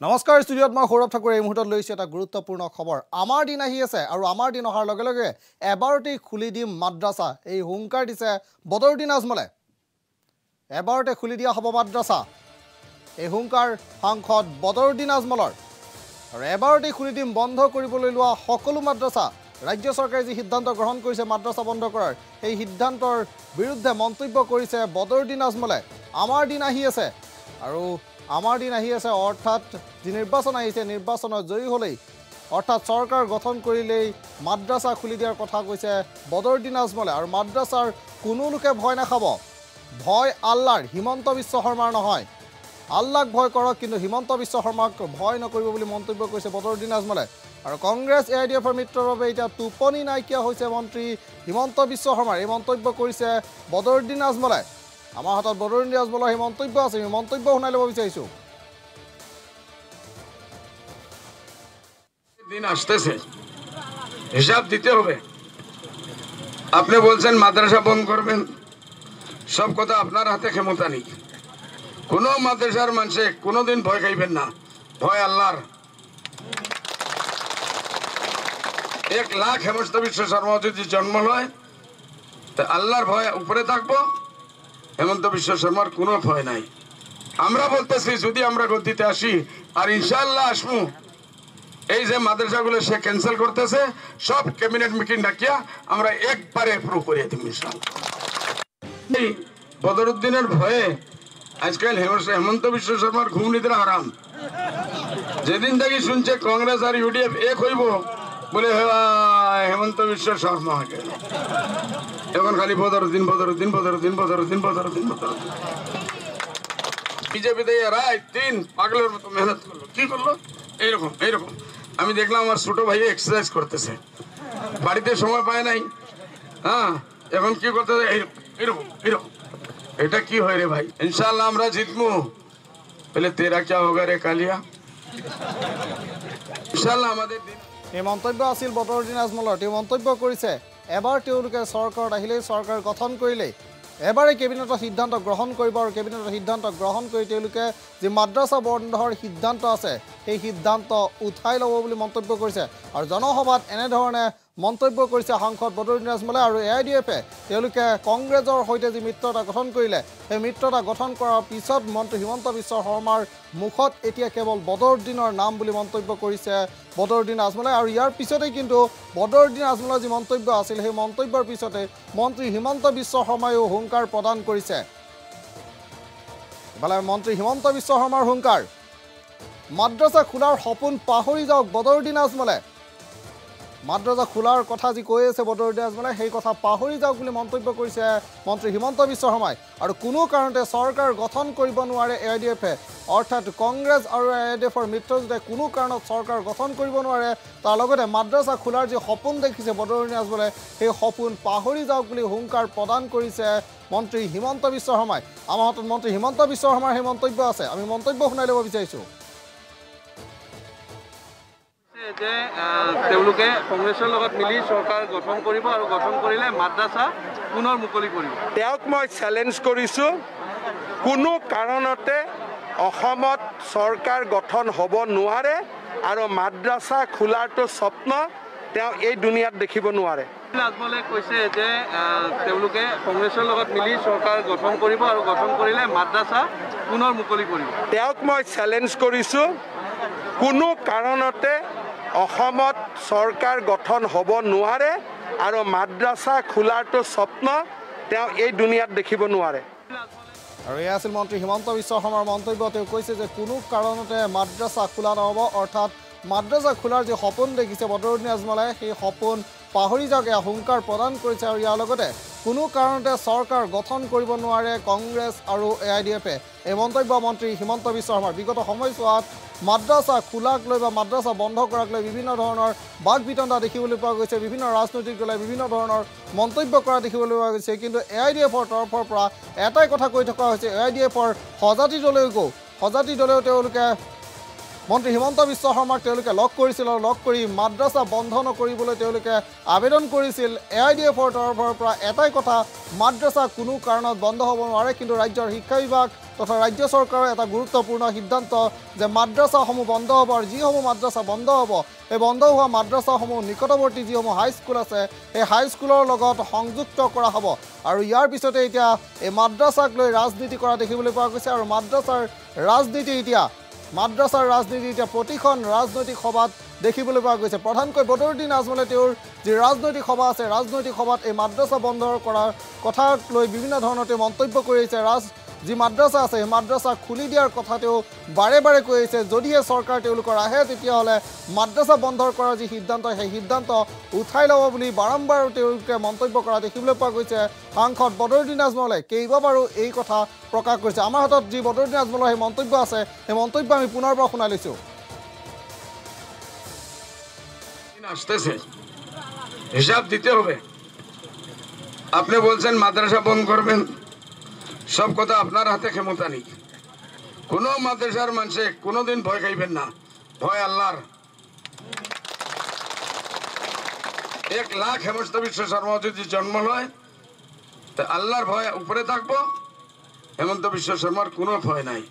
নমস্কাৰ ষ্টুডিঅ'ত মই সৌৰভ ঠাকুৰে এই মুহূৰ্তত লৈছোঁ এটা গুৰুত্বপূৰ্ণ খবৰ। আমাৰ দিন আহি আছে আৰু আমাৰ দিন অহাৰ লগে লগে এবাৰতেই খুলি দিম মাদ্ৰাছা। এই হুংকাৰ দিছে বদৰুদ্দিন আজমলে। এবাৰতে খুলি দিয়া হ'ব মাদ্ৰাছা। এই হুংকাৰ সাংসদ বদৰুদ্দিন আজমলৰ। আৰু এবাৰতেই খুলি দিম বন্ধ কৰিবলৈ লোৱা সকলো মাদ্ৰাছা। ৰাজ্য চৰকাৰে যি সিদ্ধান্ত গ্ৰহণ কৰিছে মাদ্ৰাছা বন্ধ কৰাৰ সেই সিদ্ধান্তৰ বিৰুদ্ধে মন্তব্য কৰিছে বদৰুদ্দিন আজমলে। আমাৰ দিন আহি আছে। আৰু আমাৰ দিন আহি আছে অৰ্থাৎ যি নিৰ্বাচন আহিছে নিৰ্বাচনত জয়ী হ'লেই অৰ্থাৎ চৰকাৰ গঠন কৰিলেই মাদ্ৰাছা খুলি দিয়াৰ কথা কৈছে বদৰুদ্দিন আজমলে। আৰু মাদ্ৰাছাৰ কোনো লোকে ভয় নাখাব। ভয় আল্লাৰ হিমন্ত বিশ্ব শৰ্মাৰ নহয়। আল্লাক ভয় কৰক কিন্তু হিমন্ত বিশ্ব শৰ্মাক ভয় নকৰিব বুলি মন্তব্য কৰিছে বদৰুদ্দিন আজমলে। আৰু কংগ্ৰেছ এ আই ডি এফৰ মিত্ৰৰ বাবে এতিয়া টোপনি নাইকিয়া হৈছে মন্ত্ৰী হিমন্ত বিশ্ব শৰ্মাৰ। এই মন্তব্য কৰিছে বদৰুদ্দিন আজমলে। আমাৰ হাতত বদৰুদ্দিন আজমলৰ সেই মন্তব্য আছে আমি মন্তব্য শুনাই ল'ব বিচাৰিছোঁ। দিন আসতেছে। হিসাব দিতে হবে। আপনি বলছেন মাদ্রাসা বন্ধ করবেন। সব কথা আপনার হাতে ক্ষমতা নেই। কোনো মাদ্রাসার মানুষে কোনোদিন ভয় খাইবেন না। ভয় আল্লাহর। এক লাখ হেমন্ত বিশ্ব শর্মা যদি জন্ম লয়। তা আল্লাহর ভয় উপরে থাকব। হেমন্ত বিশ্ব শর্মার কোনো ভয় নাই আমরা বলতেছি, যদি আমরা গতিতে আসি, আর ইনশাল্লাহ আসমু, এই যে মাদ্রাসাগুলো সে ক্যান্সেল করতেছে, সব ক্যাবিনেট মিটিং ডাকিয়া আমরা একবারে অ্যাপ্রুভ করিয়ে দিব ইনশাআল্লাহ। এই বদরুদ্দিনের ভয়ে আজকাল হেম- হেমন্ত বিশ্ব শর্মার ঘুম নিদ্রা হারাম যেদিন থেকে শুনছে কংগ্রেস আর ইউডিএফ এক হইব বলে হেমন্ত বিশ্ব শর্মাকে এখন খালি বদর দিন বদর দিন বদর দিন বদর দিন বদর দিন, বদর বিজেপিতে রায় দিন পাগলের মতো মেহনত করল। কি করল? এইরকম এইরকম। আমি দেখলাম আমার ছোট ভাই এক্সারসাইজ করতেছে। বাড়িতে সময় পায় নাই। হ্যাঁ এখন কি করতে এইরকম এরকম এটা কি হয় রে ভাই? ইনশাল্লাহ আমরা জিতবো তাহলে তেরা চা হোক রে কালিয়া? ইনশাল্লাহ আমাদের দিন এই মন্তব্য আছিল বদৰুদ্দিন আজমলৰ তেওঁ মন্তব্য কৰিছে এবাৰ তেওঁলোকে চৰকাৰত আহিলেই চৰকাৰ গঠন কৰিলেই। এবাৰে কেবিনেটৰ সিদ্ধান্ত গ্ৰহণ কৰিব আৰু কেবিনেটৰ সিদ্ধান্ত গ্ৰহণ কৰি তেওঁলোকে যি মাদ্ৰাছা বন্ধৰ সিদ্ধান্ত আছে সেই সিদ্ধান্ত উঠাই ল'ব বুলি মন্তব্য কৰিছে। আৰু জনসভাত এনেধৰণে মন্তব্য কৰিছে সাংসদ বদৰুদ্দিন আজমলে আৰু এ আই ডি এফে। তেওঁলোকে কংগ্ৰেছৰ সৈতে যি মিত্ৰতা গঠন কৰিলে সেই মিত্ৰতা গঠন কৰাৰ পিছত মন্ত্ৰী হিমন্ত বিশ্ব শৰ্মাৰ মুখত এতিয়া কেৱল বদৰুদ্দিনৰ নাম বুলি মন্তব্য কৰিছে বদৰুদ্দিন আজমলে আৰু ইয়াৰ পিছতেই কিন্তু বদৰুদ্দিন আজমলৰ যি মন্তব্য আছিল সেই মন্তব্যৰ পিছতে মন্ত্ৰী হিমন্ত বিশ্ব শৰ্মায়ো হুংকাৰ প্ৰদান কৰিছে। ইফালে মন্ত্ৰী হিমন্ত বিশ্ব শৰ্মাৰ হুংকাৰ। মাদ্ৰাছা খোলাৰ সপোন পাহৰি যাওক বদৰুদ্দিন আজমলে মাদ্ৰাজা খোলাৰ কথা যি কৈ আছে বদৰুদ্দিন আজমলে সেই কথা পাহৰি যাওক বুলি মন্তব্য কৰিছে মন্ত্ৰী হিমন্ত বিশ্ব শৰ্মাই। আৰু কোনো কাৰণতে চৰকাৰ গঠন কৰিব নোৱাৰে এ আই ডি এফে অৰ্থাৎ কংগ্ৰেছ আৰু এ আই ডি এফৰ মিত্ৰজোঁটে কোনো কাৰণত চৰকাৰ গঠন কৰিব নোৱাৰে। তাৰ লগতে মাদ্ৰাছা খোলাৰ যি সপোন দেখিছে বদৰুদ্দিন আজমলে সেই সপোন পাহৰি যাওক বুলি হুংকাৰ প্ৰদান কৰিছে মন্ত্ৰী হিমন্ত বিশ্ব শৰ্মাই। আমাৰ হাতত মন্ত্ৰী হিমন্ত বিশ্ব শৰ্মাৰ সেই মন্তব্য আছে। আমি মন্তব্য শুনাই ল'ব বিচাৰিছোঁ। যে তেওঁলোকে কংগ্ৰেছৰ লগত মিলি চৰকাৰ গঠন কৰিব আৰু গঠন কৰিলে মাদ্ৰাছা পুনৰ মুকলি কৰিব। তেওঁক মই চেলেঞ্জ কৰিছোঁ কোনো কাৰণতে অসমত চৰকাৰ গঠন হ'ব নোৱাৰে আৰু মাদ্ৰাছা খোলাৰটো স্বপ্ন তেওঁ এই দুনিয়াত দেখিব নোৱাৰে। আজমলে কৈছে যে তেওঁলোকে কংগ্ৰেছৰ লগত মিলি চৰকাৰ গঠন কৰিব আৰু গঠন কৰিলে মাদ্ৰাছা পুনৰ মুকলি কৰিব। তেওঁক মই চেলেঞ্জ কৰিছোঁ কোনো কাৰণতে অসমত চৰকাৰ গঠন হ'ব নোৱাৰে আৰু মাদ্ৰাছা খোলাৰটো স্বপ্ন তেওঁ এই দুনিয়াত দেখিব নোৱাৰে। আৰু এয়া আছিল মন্ত্ৰী হিমন্ত বিশ্ব শৰ্মাৰ মন্তব্য। তেওঁ কৈছে যে কোনো কাৰণতে মাদ্ৰাছা খোলা নহ'ব অৰ্থাৎ মাদ্ৰাছা খোলাৰ যি সপোন দেখিছে বদৰুদ্দিন আজমলে সেই সপোন পাহৰি যাওক এয়া হুংকাৰ প্ৰদান কৰিছে আৰু ইয়াৰ লগতে কোনো কাৰণতে চৰকাৰ গঠন কৰিব নোৱাৰে কংগ্ৰেছ আৰু এ আই ডি এফে। এই মন্তব্য মন্ত্ৰী হিমন্ত বিশ্ব শৰ্মাৰ। বিগত সময়ছোৱাত মাদ্ৰাছা খোলাক লৈ বা মাদ্ৰাছা বন্ধ কৰাক লৈ বিভিন্ন ধৰণৰ বাক বিতণ্ডা দেখিবলৈ পোৱা গৈছে বিভিন্ন ৰাজনৈতিক দলে বিভিন্ন ধৰণৰ মন্তব্য কৰা দেখিবলৈ পোৱা গৈছে। কিন্তু এ আই ডি এফৰ তৰফৰ পৰা এটাই কথা কৈ থকা হৈছে এ আই ডি এফৰ সজাতি দলৈকো সজাতি দলেও তেওঁলোকে মন্ত্ৰী হিমন্ত বিশ্ব তেওঁলোকে লগ কৰিছিল আৰু লগ কৰি মাদ্ৰাছা বন্ধ তেওঁলোকে আবেদন কৰিছিল। এ আই ডি এফৰ তৰফৰ পৰা এটাই কথা মাদ্ৰাছা কোনো কাৰণত বন্ধ হ'ব নোৱাৰে কিন্তু ৰাজ্যৰ শিক্ষা বিভাগ তথা ৰাজ্য চৰকাৰৰ এটা গুৰুত্বপূৰ্ণ সিদ্ধান্ত যে মাদ্ৰাছাসমূহ বন্ধ হ'ব আৰু যিসমূহ মাদ্ৰাছা বন্ধ হ'ব এই বন্ধ হোৱা মাদ্ৰাছাসমূহ নিকটৱৰ্তী যিসমূহ হাইস্কুল আছে সেই লগত সংযুক্ত কৰা হ'ব। আৰু ইয়াৰ পিছতে এতিয়া এই মাদ্ৰাছাক লৈ ৰাজনীতি কৰা দেখিবলৈ পোৱা গৈছে আৰু মাদ্ৰাছাৰ ৰাজনীতি এতিয়া মাদ্ৰাছাৰ ৰাজনীতি এতিয়া প্ৰতিখন ৰাজনৈতিক সভাত দেখিবলৈ পোৱা গৈছে। প্ৰধানকৈ বদৰুদ্দিন আজমলে তেওঁৰ যি ৰাজনৈতিক সভা আছে ৰাজনৈতিক সভাত এই মাদ্ৰাছা বন্ধ কৰাৰ কথাক লৈ বিভিন্ন ধৰণৰ তেওঁ মন্তব্য কৰি আহিছে ৰাজ যি মাদ্ৰাছা আছে, সেই মাদ্ৰাছা খুলি দিয়াৰ কথা তেওঁ বাৰে বাৰে কৈ আহিছে যদিহে চৰকাৰ তেওঁলোকৰ আহে, তেতিয়াহ'লে মাদ্ৰাছা বন্ধ কৰাৰ যি সিদ্ধান্ত, সেই সিদ্ধান্ত উঠাই ল'ব বুলি বাৰম্বাৰ তেওঁলোকে মন্তব্য কৰা দেখিবলৈ পোৱা গৈছে। সাংসদ বদৰুদ্দিন আজমলে কেইবাবাৰো এই কথা প্ৰকাশ কৰিছে। আমাৰ হাতত যি বদৰুদ্দিন আজমলৰ সেই মন্তব্য আছে, সেই মন্তব্য আমি পুনৰ পৰা শুনাই লৈছোঁ। আসতেছে। হিসাব দিতে হবে। আপনি বলছেন মাদ্রাসা বন্ধ করবেন। সব কথা আপনার হাতে ক্ষমতা নেই। কোনো মাদ্রাসার মানুষে কোনোদিন ভয় খাইবেন না। ভয় আল্লাহর। এক লাখ হেমন্ত বিশ্ব শর্মা যদি জন্ম লয়, তা আল্লাহর ভয় উপরে থাকব, হেমন্ত বিশ্ব শর্মার কোনো ভয় নাই।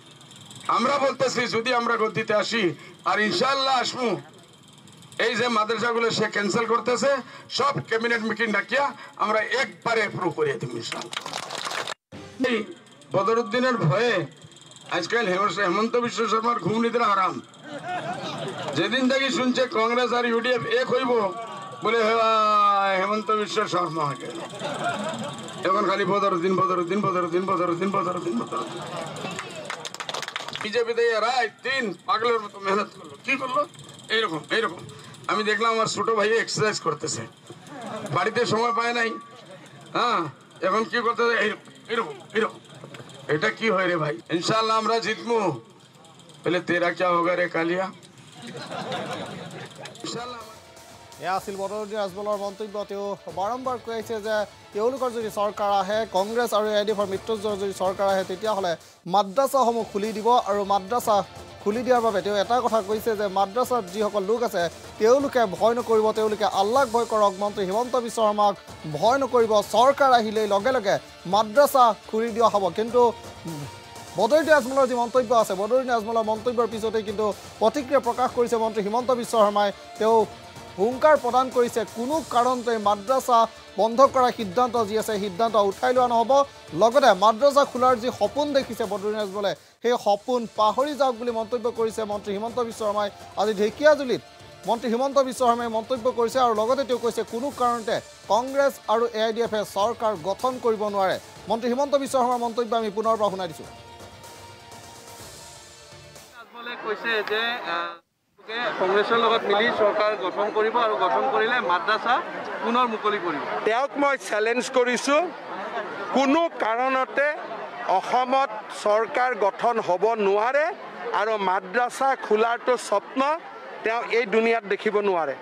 আমরা বলতেছি, যদি আমরা গতিতে আসি, আর ইনশাল্লাহ আসমু এই যে মাদ্রাসাগুলো সে ক্যান্সেল করতেছে, সব ক্যাবিনেট মিটিং ডাকিয়া আমরা একবারে অ্যাপ্রুভ করিয়ে দিব ইনশাআল্লাহ। বদরুদ্দিনের ভয়ে আজকাল হেম- হেমন্ত বিশ্ব শর্মার ঘুম নিদ্রা হারাম। যেদিন থেকে শুনছে কংগ্রেস আর ইউডিএফ এক হইব বলে "হ্যাঁ, হেমন্ত বিশ্ব শর্মা এখন খালি বদরুদ্দিন বদরুদ্দিন বদরুদ্দিন বদরুদ্দিন বদরুদ্দিন বদরুদ্দিন। বিজেপি দিয়ে রায় তিন পাগলের মতো মেহনত করল। কি করল? এইরকম এইরকম। আমি দেখলাম আমার ছোট ভাই এক্সারসাইজ করতেছে। বাড়িতে সময় পায় নাই। হ্যাঁ এখন কি করতে এইরকম এটা কি হয় রে ভাই? ইনশাল্লাহ আমরা জিতবো তাহলে তেরা কে হোগা রে কালিয়া? এয়া আছিল বদৰুদ্দিন ৰাজবলৰ মন্তব্য। তেওঁ বাৰম্বাৰ কৈ আহিছে যে, তেওঁলোকৰ যদি চৰকাৰ আহে, কংগ্ৰেছ আৰু এ ডি এফৰ যদি চৰকাৰ আহে, তেতিয়াহ'লে মাদ্ৰাছাসমূহ খুলি দিব আৰু মাদ্ৰাছা খুলি দিয়াৰ বাবে তেওঁ এটা কথা কৈছে যে মাদ্ৰাছাত যিসকল লোক আছে তেওঁলোকে ভয় নকৰিব তেওঁলোকে আল্লাক ভয় কৰক। মন্ত্ৰী হিমন্ত বিশ্ব শৰ্মাক ভয় নকৰিব। চৰকাৰ আহিলেই লগে লগে মাদ্ৰাছা খুলি দিয়া হ'ব। কিন্তু বদৰুদ্দিন আজমলৰ যি মন্তব্য আছে বদৰুদ্দিন আজমলৰ মন্তব্যৰ পিছতেই কিন্তু প্ৰতিক্ৰিয়া প্ৰকাশ কৰিছে মন্ত্ৰী হিমন্ত বিশ্ব শৰ্মাই। তেওঁ হুংকাৰ প্ৰদান কৰিছে। কোনো কাৰণতে মাদ্ৰাছা বন্ধ কৰাৰ সিদ্ধান্ত যি আছে সিদ্ধান্ত উঠাই লোৱা নহ'ব। লগতে মাদ্ৰাছা খোলাৰ যি সপোন দেখিছে বদৰুদ্দিন আজমলে সেই সপোন পাহৰি যাওক বুলি মন্তব্য কৰিছে মন্ত্ৰী হিমন্ত বিশ্ব শৰ্মাই। আজি ঢেকীয়াজুলিত মন্ত্ৰী হিমন্ত বিশ্ব শৰ্মাই মন্তব্য কৰিছে আৰু লগতে তেওঁ কৈছে কোনো কাৰণতে কংগ্ৰেছ আৰু এ আই ডি এফে চৰকাৰ গঠন কৰিব নোৱাৰে। মন্ত্ৰী হিমন্ত বিশ্ব শৰ্মাৰ মন্তব্য আমি পুনৰ পৰা শুনাই দিছোঁ। কৈছে যে কংগ্ৰেছৰ লগত মিলি চৰকাৰ গঠন কৰিব আৰু গঠন কৰিলে মাদ্ৰাছা পুনৰ মুকলি কৰিব। তেওঁক মই চেলেঞ্জ কৰিছোঁ কোনো কাৰণতে অসমত চৰকাৰ গঠন হ'ব নোৱাৰে আৰু মাদ্ৰাছা খোলাৰটো স্বপ্ন তেওঁ এই দুনিয়াত দেখিব নোৱাৰে।